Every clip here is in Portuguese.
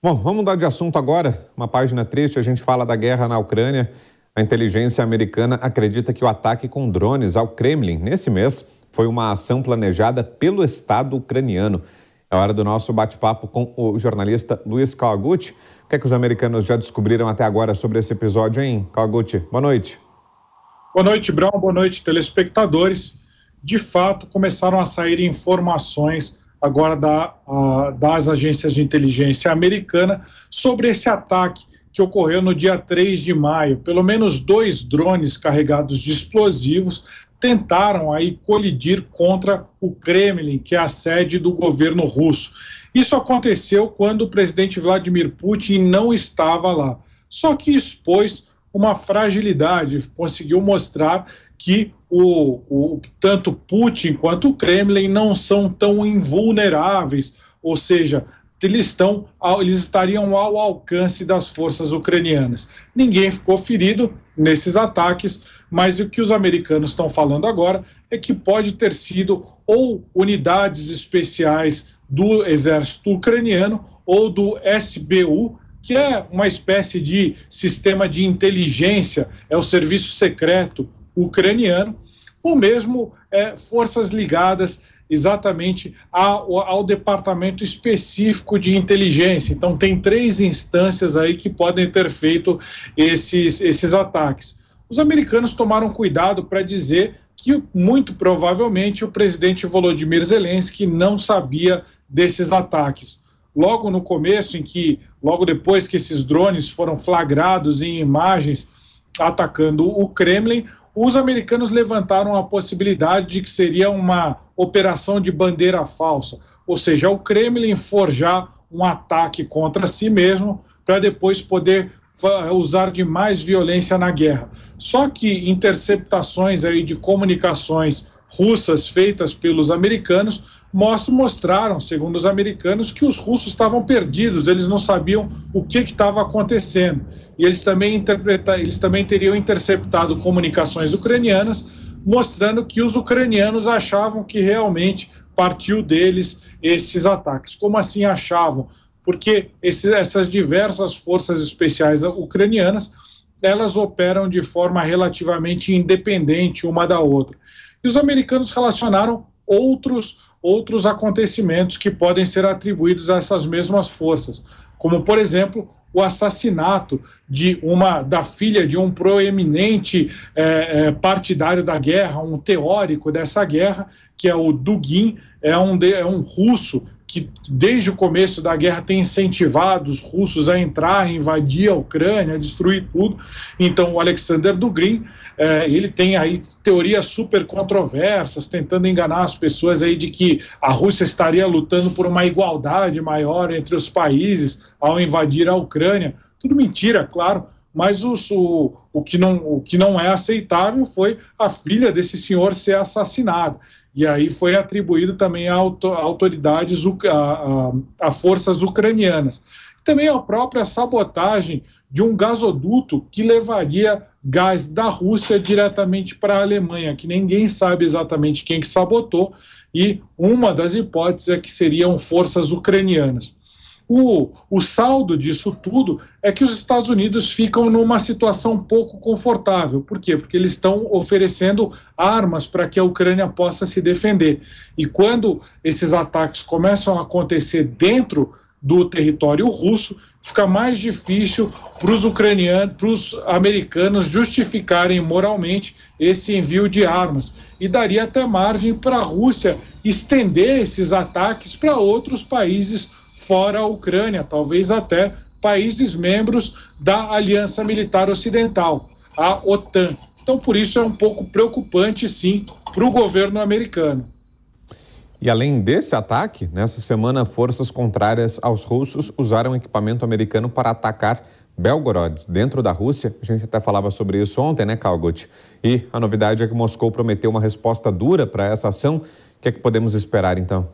Bom, vamos mudar de assunto agora. Uma página triste, a gente fala da guerra na Ucrânia. A inteligência americana acredita que o ataque com drones ao Kremlin nesse mês foi uma ação planejada pelo Estado ucraniano. É hora do nosso bate-papo com o jornalista Luiz Kawaguchi. O que é que os americanos já descobriram até agora sobre esse episódio, hein, Kawaguchi? Boa noite. Boa noite, Brown. Boa noite, telespectadores. De fato, começaram a sair informações agora da, das agências de inteligência americana sobre esse ataque que ocorreu no dia 3 de maio. Pelo menos dois drones carregados de explosivos tentaram aí colidir contra o Kremlin, que é a sede do governo russo. Isso aconteceu quando o presidente Vladimir Putin não estava lá. Só que expôs uma fragilidade, conseguiu mostrar que o, o, tanto Putin quanto o Kremlin não são tão invulneráveis, ou seja, eles, estão, eles estariam ao alcance das forças ucranianas. Ninguém ficou ferido nesses ataques, mas o que os americanos estão falando agora é que pode ter sido ou unidades especiais do exército ucraniano ou do SBU, que é uma espécie de sistema de inteligência, é o serviço secreto ucraniano, ou mesmo é, forças ligadas exatamente ao, ao, departamento específico de inteligência. Então, tem três instâncias aí que podem ter feito esses, esses ataques. Os americanos tomaram cuidado para dizer que, muito provavelmente, o presidente Volodymyr Zelensky não sabia desses ataques. Logo no começo, em que, logo depois que esses drones foram flagrados em imagens atacando o Kremlin, os americanos levantaram a possibilidade de que seria uma operação de bandeira falsa, ou seja, o Kremlin forjar um ataque contra si mesmo para depois poder usar de mais violência na guerra. Só que interceptações aí de comunicações russas feitas pelos americanos mostraram, segundo os americanos, que os russos estavam perdidos, eles não sabiam o que estava acontecendo. E eles também, eles também teriam interceptado comunicações ucranianas, mostrando que os ucranianos achavam que realmente partiu deles esses ataques. Como assim achavam? Porque esses, essas diversas forças especiais ucranianas elas operam de forma relativamente independente uma da outra. E os americanos relacionaram outros outros acontecimentos que podem ser atribuídos a essas mesmas forças, como por exemplo o assassinato de uma da filha de um proeminente é, é, partidário da guerra, um teórico dessa guerra, que é o Dugin, é um, de, é um russo que desde o começo da guerra tem incentivado os russos a entrar, invadir a Ucrânia, a destruir tudo. Então, o Alexander Dugin, é, ele tem aí teorias super controversas, tentando enganar as pessoas aí de que a Rússia estaria lutando por uma igualdade maior entre os países ao invadir a Ucrânia. Tudo mentira, claro, mas o, o, o, que não, o que não é aceitável foi a filha desse senhor ser assassinada e aí foi atribuído também a, a autoridades, a, a, forças ucranianas. Também a própria sabotagem de um gasoduto que levaria gás da Rússia diretamente para a Alemanha, que ninguém sabe exatamente quem que sabotou, e uma das hipóteses é que seriam forças ucranianas. O, o saldo disso tudo é que os Estados Unidos ficam numa situação pouco confortável. Por quê? Porque eles estão oferecendo armas para que a Ucrânia possa se defender. E quando esses ataques começam a acontecer dentro do território russo, fica mais difícil para os ucranianos, para os americanos justificarem moralmente esse envio de armas. E daria até margem para a Rússia estender esses ataques para outros países fora a Ucrânia, talvez até países membros da Aliança Militar Ocidental, a OTAN. Então, por isso é um pouco preocupante, sim, para o governo americano. E além desse ataque, nessa semana, forças contrárias aos russos usaram equipamento americano para atacar Belgorod, dentro da Rússia. A gente até falava sobre isso ontem, né, Kalgut? E a novidade é que Moscou prometeu uma resposta dura para essa ação. O que é que podemos esperar, então?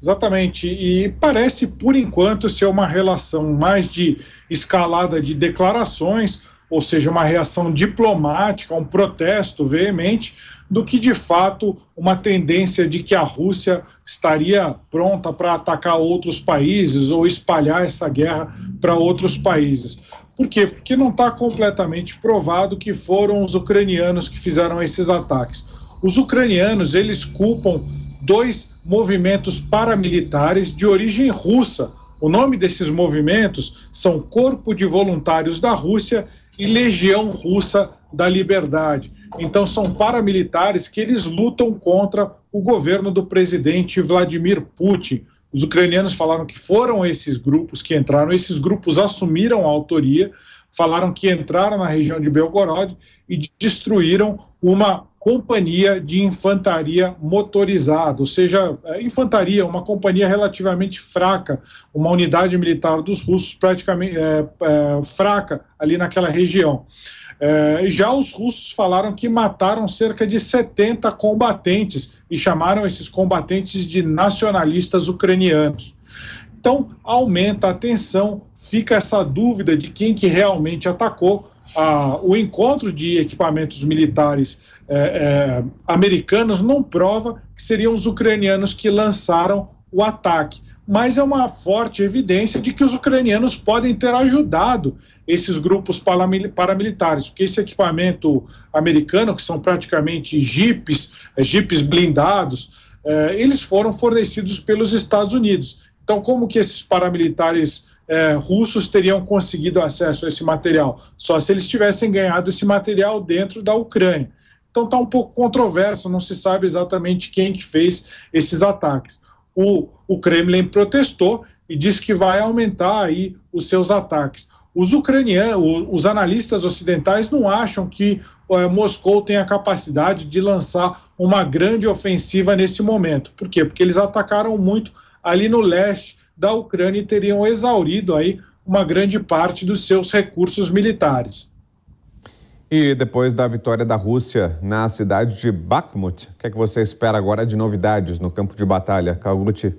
Exatamente. E parece, por enquanto, ser uma relação mais de escalada de declarações, ou seja, uma reação diplomática, um protesto veemente, do que de fato uma tendência de que a Rússia estaria pronta para atacar outros países ou espalhar essa guerra para outros países. Por quê? Porque não está completamente provado que foram os ucranianos que fizeram esses ataques. Os ucranianos eles culpam dois movimentos paramilitares de origem russa. O nome desses movimentos são Corpo de Voluntários da Rússia e Legião Russa da Liberdade. Então são paramilitares que eles lutam contra o governo do presidente Vladimir Putin. Os ucranianos falaram que foram esses grupos que entraram, esses grupos assumiram a autoria, falaram que entraram na região de Belgorod e destruíram uma companhia de infantaria motorizada, ou seja, é, infantaria, uma companhia relativamente fraca, uma unidade militar dos russos praticamente é, é, fraca ali naquela região. É, já os russos falaram que mataram cerca de 70 combatentes e chamaram esses combatentes de nacionalistas ucranianos. Então, aumenta a tensão, fica essa dúvida de quem que realmente atacou. Ah, o encontro de equipamentos militares é, é, americanos não prova que seriam os ucranianos que lançaram o ataque, mas é uma forte evidência de que os ucranianos podem ter ajudado esses grupos paramilitares, porque esse equipamento americano, que são praticamente jipes, é, jipes blindados, é, eles foram fornecidos pelos Estados Unidos. Então, como que esses paramilitares é, russos teriam conseguido acesso a esse material? Só se eles tivessem ganhado esse material dentro da Ucrânia. Então está um pouco controverso, não se sabe exatamente quem que fez esses ataques. O, o Kremlin protestou e disse que vai aumentar aí os seus ataques. Os ucranianos, os analistas ocidentais não acham que é, Moscou tem a capacidade de lançar uma grande ofensiva nesse momento. Por quê? Porque eles atacaram muito ali no leste da Ucrânia e teriam exaurido aí uma grande parte dos seus recursos militares. E depois da vitória da Rússia na cidade de Bakhmut, o que é que você espera agora de novidades no campo de batalha, Kaguti?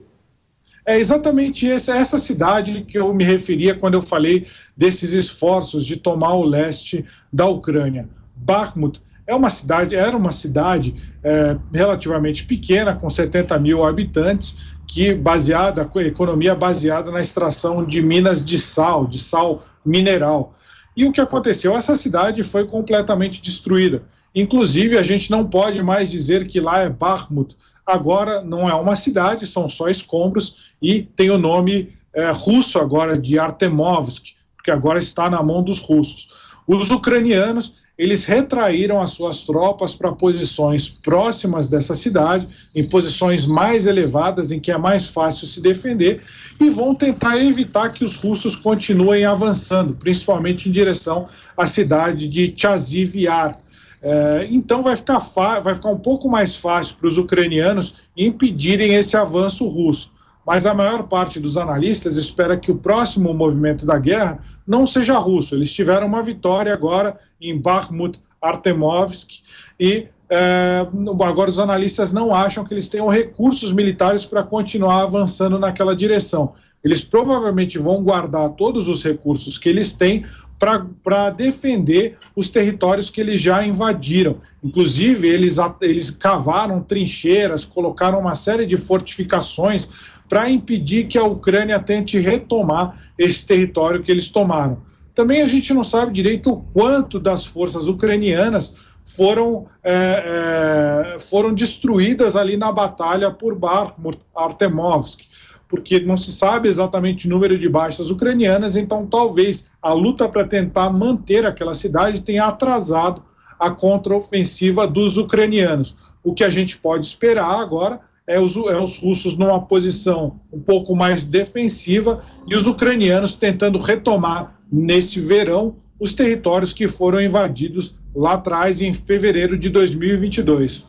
É exatamente essa, essa cidade que eu me referia quando eu falei desses esforços de tomar o leste da Ucrânia. Bakhmut é uma cidade, era uma cidade é, relativamente pequena, com 70 mil habitantes, que baseada, economia baseada na extração de minas de sal, de sal mineral. E o que aconteceu? Essa cidade foi completamente destruída. Inclusive, a gente não pode mais dizer que lá é Bakhmut. Agora não é uma cidade, são só escombros e tem o nome é, russo agora de Artemovsk, porque agora está na mão dos russos. Os ucranianos eles retraíram as suas tropas para posições próximas dessa cidade, em posições mais elevadas, em que é mais fácil se defender, e vão tentar evitar que os russos continuem avançando, principalmente em direção à cidade de Chaziv Yar. É, então vai ficar, vai ficar um pouco mais fácil para os ucranianos impedirem esse avanço russo mas a maior parte dos analistas espera que o próximo movimento da guerra não seja russo. Eles tiveram uma vitória agora em Bakhmut, Artemovsk, e é, agora os analistas não acham que eles tenham recursos militares para continuar avançando naquela direção. Eles provavelmente vão guardar todos os recursos que eles têm para defender os territórios que eles já invadiram. Inclusive, eles, eles cavaram trincheiras, colocaram uma série de fortificações para impedir que a Ucrânia tente retomar esse território que eles tomaram. Também a gente não sabe direito o quanto das forças ucranianas foram, é, é, foram destruídas ali na batalha por Bakhmut, Artemovsk, porque não se sabe exatamente o número de baixas ucranianas, então talvez a luta para tentar manter aquela cidade tenha atrasado a contraofensiva dos ucranianos. O que a gente pode esperar agora é os, é os russos numa posição um pouco mais defensiva e os ucranianos tentando retomar nesse verão os territórios que foram invadidos lá atrás em fevereiro de 2022.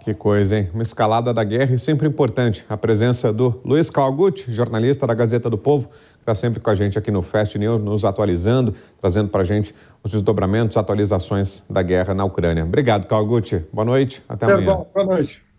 Que coisa, hein? Uma escalada da guerra e sempre importante a presença do Luiz Calguti, jornalista da Gazeta do Povo, que está sempre com a gente aqui no Fast News, nos atualizando, trazendo para a gente os desdobramentos, atualizações da guerra na Ucrânia. Obrigado, Calguti. Boa noite, até amanhã. Boa noite.